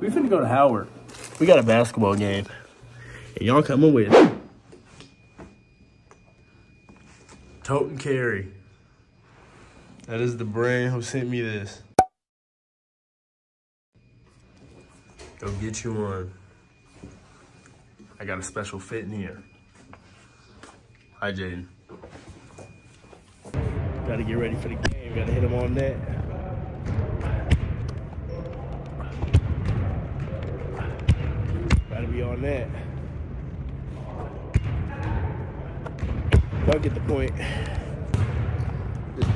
We finna go to Howard. We got a basketball game. And y'all coming with. Tote and carry. That is the brain who sent me this. Go get you one. I got a special fit in here. Hi, Jaden. Gotta get ready for the game. Gotta hit him on that. On that. Y'all get the point.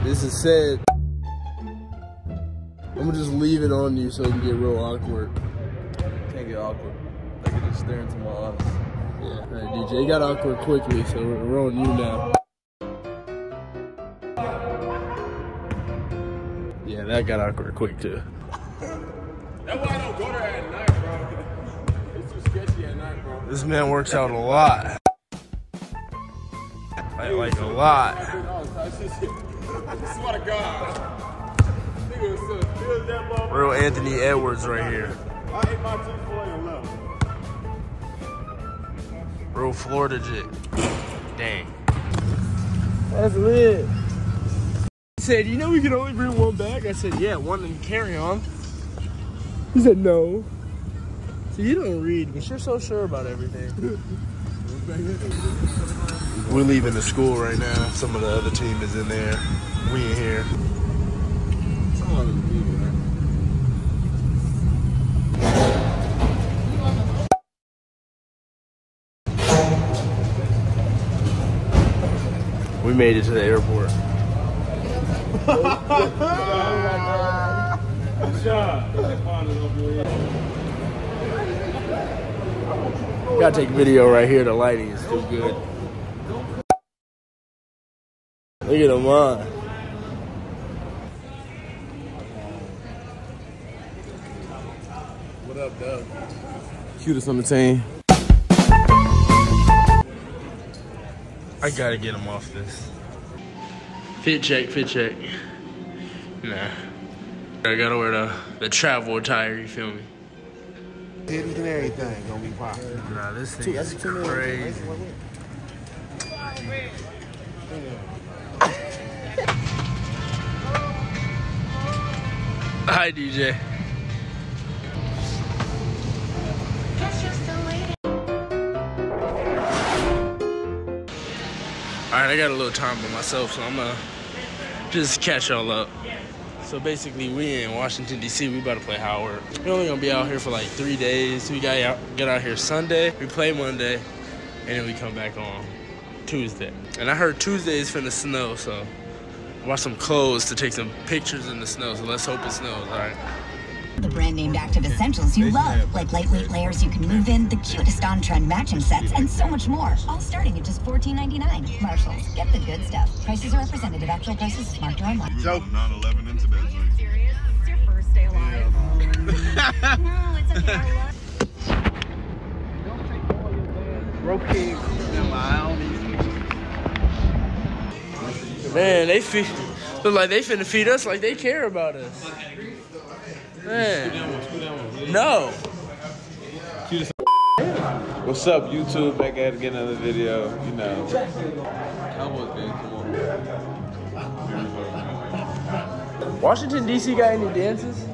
This is said. I'm gonna just leave it on you so it can get real awkward. Can't get awkward. I can just stare into my eyes. Yeah, all right, DJ. It got awkward quickly, so we're, we're on you now. Yeah, that got awkward quick too. That's why I don't go there This man works out a lot. I like a lot. I swear to God. Nigga was so still that motherfucker. Real Anthony Edwards right here. I ate my Chick-fil-A and left. Real Florida jit. Dang. That's lit. He said, you know we can only bring one bag? I said, yeah, one and carry on. He said no. So you don't read, but you're so sure about everything. We're leaving the school right now. Some of the other team is in there. We in here. We made it to the airport. Gotta take a video right here. The lighting is too good. Look at them on. What up, Doug? Cutest on the team. I gotta get him off this. Fit check, fit check. Nah. I gotta wear the, the travel attire, you feel me? Titties and everything gonna be popping. Nah, this thing is crazy. Hi, DJ. All right, I got a little time by myself, so I'm gonna just catch y'all up. So basically, we in Washington D.C. We about to play Howard. We're only gonna be out here for like three days. We got out, get out here Sunday. We play Monday, and then we come back on Tuesday. And I heard Tuesday is finna snow, so I bought some clothes to take some pictures in the snow. So let's hope it snows. All right. The brand named active essentials you love, like lightweight layers you can move in, the cutest on trend matching sets, and so much more. All starting at just $14.99. Marshalls, get the good stuff. Prices are representative. Actual prices smart or online. Joe. 9-11 into that joint. serious? It's your first day alive. no, it's okay. I love Man, they feed, look like they finna feed us like they care about us. Man, no. What's up, YouTube? Back at it again, another video. You know, Cowboys game. Come on. Washington D.C. got any dances?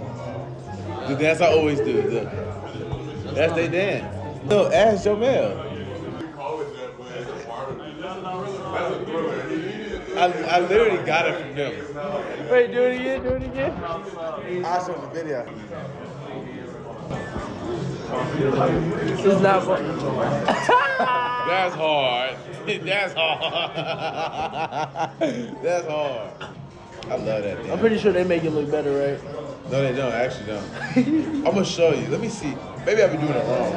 The dance I always do. The, that's they dance. No, ask Jomel. I, I literally got it from them. Wait, do it again, do it again. I saw the video. This is not. That's hard. That's hard. That's hard. I love that I'm pretty sure they make it look better, right? No, they don't. Actually, don't. I'm gonna show you. Let me see. Maybe I've been doing it wrong.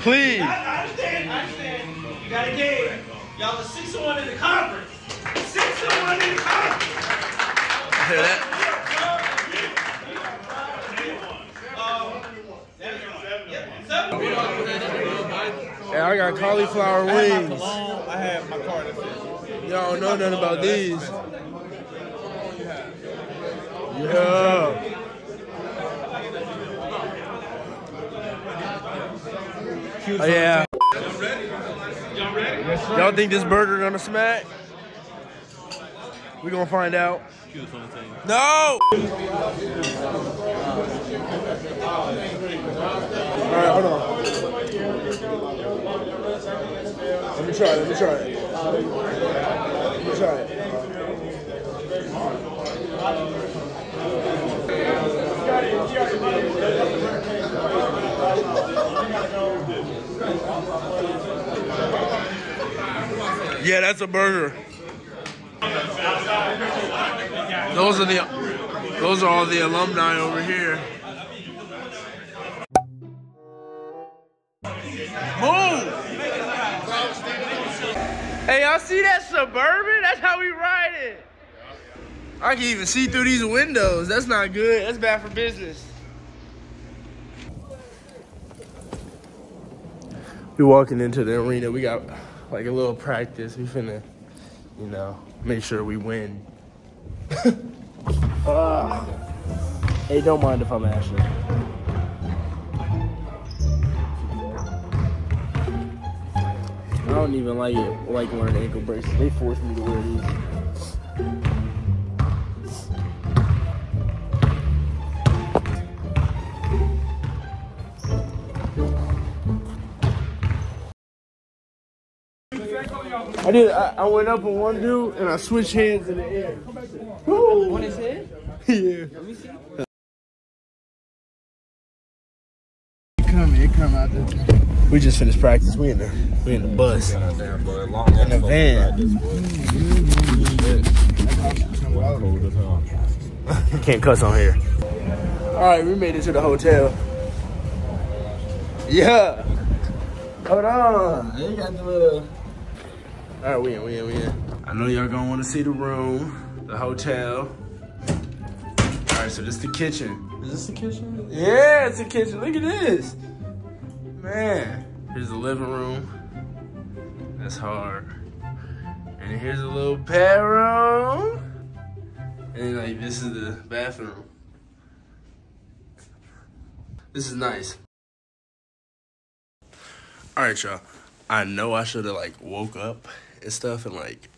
Please. I understand, I understand. You got a game. Y'all are six and one in the conference. Six and one in the conference. Hear that? Hey, I got cauliflower wings. I have my card. Y'all don't know nothing about these. Yeah. Oh yeah. Y'all think this burger gonna smack? We gonna find out. No. All right, hold on. Let me try it. Let me try it. Let me try it. Yeah, that's a burger. Those are the those are all the alumni over here. Move! Hey, y'all see that suburban? That's how we ride it. I can even see through these windows. That's not good. That's bad for business. We walking into the arena. We got like a little practice. We finna, you know, make sure we win. Ah. Hey, don't mind if I'm Ashley. I don't even like it, like wearing ankle braces. They force me to wear these. Did. I, I went up on one dude and I switched hands in the air. On his head? yeah. Come, it come out there. We just finished practice. We in the we in the bus. In the van. Can't cuss on here. All right, we made it to the hotel. Yeah. Hold on. You got the little. All right, we in, we in, we in. I know y'all gonna want to see the room, the hotel. All right, so this is the kitchen. Is this the kitchen? Yeah, it's the kitchen. Look at this. Man, here's the living room. That's hard. And here's a little bedroom. And like this is the bathroom. This is nice. All right, y'all. I know I should have like woke up and stuff and like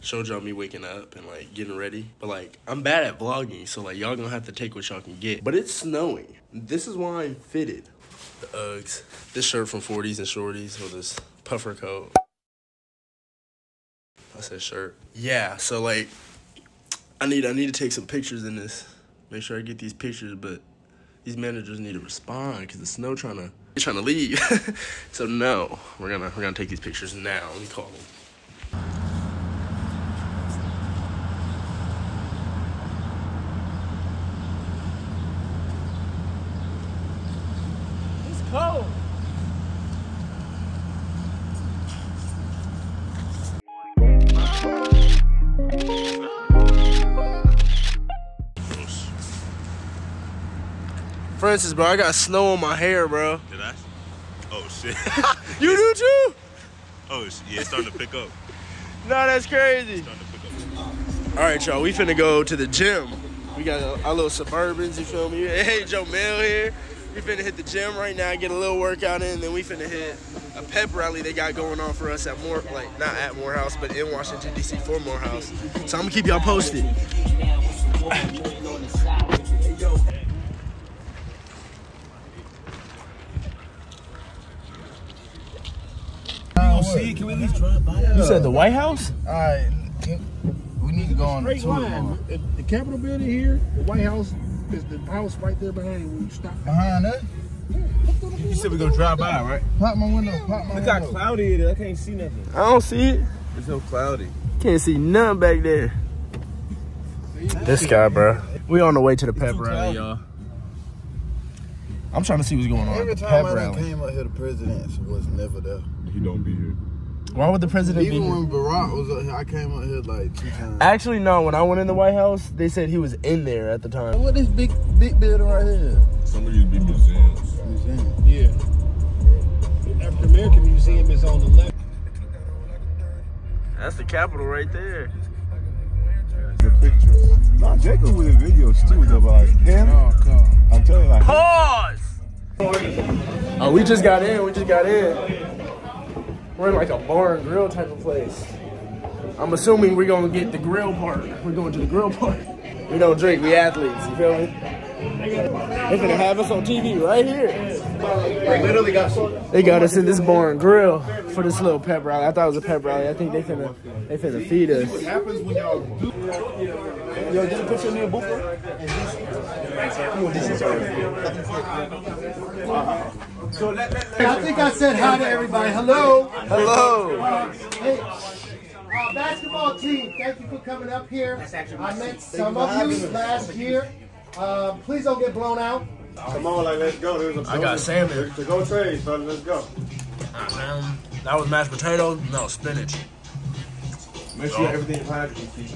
showed y'all me waking up and like getting ready. But like I'm bad at vlogging, so like y'all gonna have to take what y'all can get. But it's snowing. This is why I'm fitted. The Uggs. This shirt from 40s and Shorties with this puffer coat. I said shirt. Yeah, so like I need I need to take some pictures in this. Make sure I get these pictures, but these managers need to respond because the snow trying to trying to leave. so no, we're gonna we're gonna take these pictures now. Let me call them. Bro, I got snow on my hair, bro. Did I? Oh shit. You do too? oh yeah, it's starting to pick up. Nah, that's crazy. Starting to pick up. All right, y'all, we finna go to the gym. We got our- little Suburbans, you feel me? Hey, Jomel here. We finna hit the gym right now, get a little workout in, then we finna hit a pep rally they got going on for us at More, like not at Morehouse, but in Washington D.C. for Morehouse. So I'm gonna keep y'all posted. See, can we at least drive by? You said the White House? All right, we need to go on the Straight tour. line. The, the Capitol building here, the White House is the house right there behind you when you stop. Behind that? You said we're gonna drive by, right? Pop my window. Pop my It got window. cloudy there. I can't see nothing. I don't see it. It's so cloudy. Can't see nothing back there. This guy, bro. We on the way to the pep rally, y'all. I'm trying to see what's going on. Every time I done rally. came up here, the president was never there. He don't be here. Why would the president be Even here? when Barack was up here, I came up here like two times. Actually, no. When I went in the White House, they said he was in there at the time. What is this big big building right here? Some of these be museums. Museum. Yeah. The African American Museum is on the left. That's the Capitol right there. The picture. Nah, Jacob with the videos too, though, but like him, Oh, God. I'm telling you, like, Pause. Oh, we just got in. We just got in. We're in like a bar and grill type of place. I'm assuming we're gonna get the grill part. We're going to the grill part. We don't drink. We athletes. You feel me? They finna have us on TV right here. They literally got They got us in this bar and grill for this little pep rally. I thought it was a pep rally. I think they finna they finna feed us. What happens when y'all do? Yo, get a picture of me and Boopa. I think I said hi to everybody. Hello. Hello. Uh, hey, uh, basketball team, thank you for coming up here. I met some of you last year. Uh, please don't get blown out. Come on, like, let's go. There's a I got salmon. To go trade, son. Let's go. Um, that was mashed potatoes. No spinach. Make sure everything is high.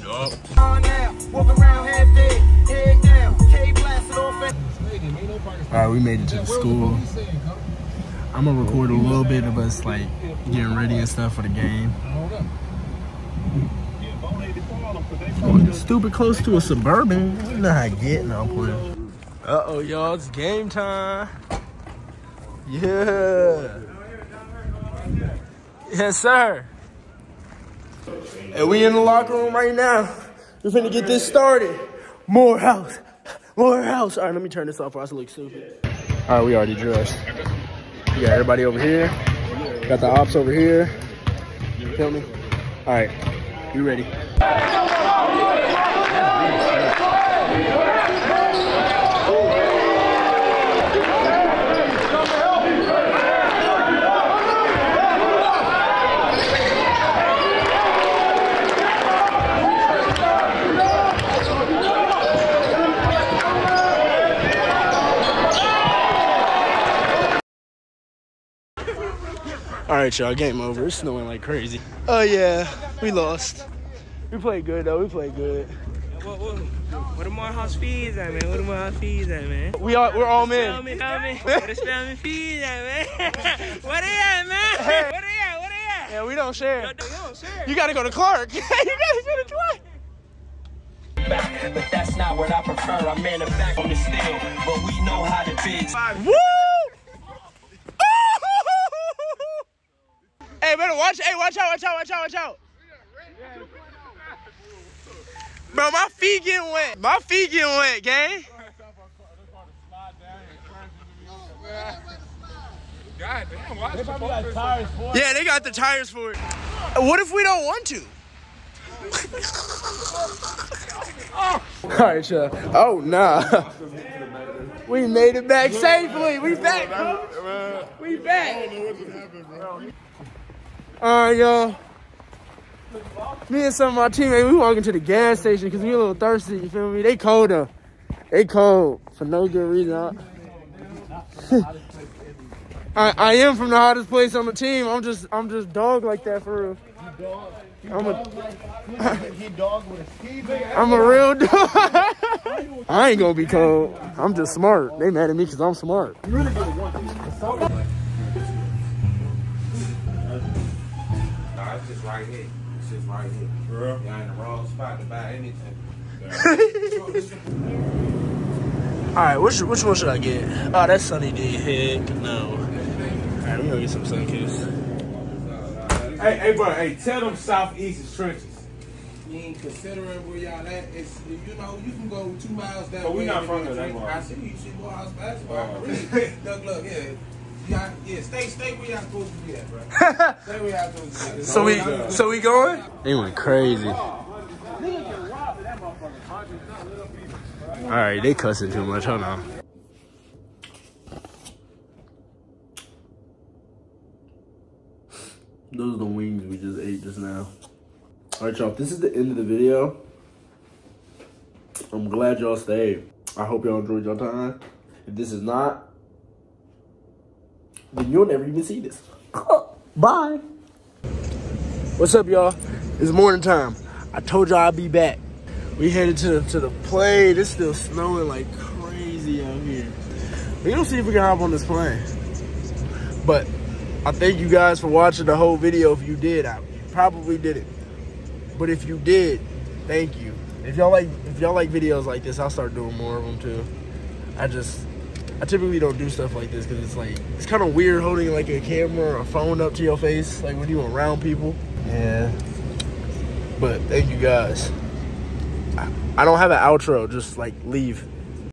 Yup. All right, we made it to the school. I'm gonna record a little bit of us like getting ready and stuff for the game. Oh, stupid close to a suburban. You know how I get now, playing. Uh oh, y'all, it's game time. Yeah. Yes, sir. And we in the locker room right now. We're finna get this started. Morehouse. More house. All right, let me turn this off or I look stupid. All right, we already dressed. We got everybody over here. Got the ops over here. Feel me? All right, you ready? All right, y'all, game over. It's snowing like crazy. Oh, yeah, we lost. We played good, though. We played good. What, what, what are Morehouse fees at, man? What are Morehouse fees at, man? We are, we're all men. Spell me, spell me. What are spelling fees at, man? what are at, man? What are at? What are at? Yeah, we don't share. You don't share. You gotta go to Clark. you gotta go to Clark. But that's not what I prefer. I'm in the back on the steel, but we know how to biz. Woo! hey, better watch. Hey, watch out! Watch out! Watch out! Watch out! Bro, my feet getting wet. My feet getting wet, gang. God damn, why is the for it. Yeah, they got the tires for it. What if we don't want to? All right, Chuck. Oh, nah. We made it back safely. We back, bro. We back. All right, y'all. Me and some of my teammates, we walking to the gas station because we a little thirsty. You feel me? They cold though. They cold for no good reason. I, I am from the hottest place on the team. I'm just I'm just dog like that for real. I'm a He dog with a ski I'm a real dog. I ain't gonna be cold. I'm just smart. They mad at me because I'm smart. Right here. It's just right here. Y'all in the wrong spot to buy anything. All right, which which one should I get? Oh, that's Sunny D. Heck, no. All right, we gonna get some Sunkist. Hey, hey, bro, hey, tell them Southeast is trenches. You ain't considering where y'all at. It's, you know, you can go two miles down. But we way not and from get a there, drink. that's why. I see you should go house basketball. Oh. Really. look, look, yeah. Y'all, yeah, stay, stay where y'all supposed to be at, bro. stay where y'all supposed to be. at. So we so we going? They went crazy. All right, they cussing too much. Hold on. Those are the wings we just ate just now. All right, y'all. This is the end of the video. I'm glad y'all stayed. I hope y'all enjoyed your time. If this is not, then you'll never even see this. Bye. What's up, y'all? It's morning time. I told y'all I'd be back. We headed to the, to the plane. It's still snowing like crazy out here. We gonna see if we can hop on this plane. But I thank you guys for watching the whole video. If you did, I probably didn't. But if you did, thank you. If y'all like if y'all like videos like this, I'll start doing more of them too. I just I typically don't do stuff like this because it's like it's kind of weird holding like a camera or a phone up to your face, like when you're around people. Yeah. But thank you guys. I- I don't have an outro. Just like leave.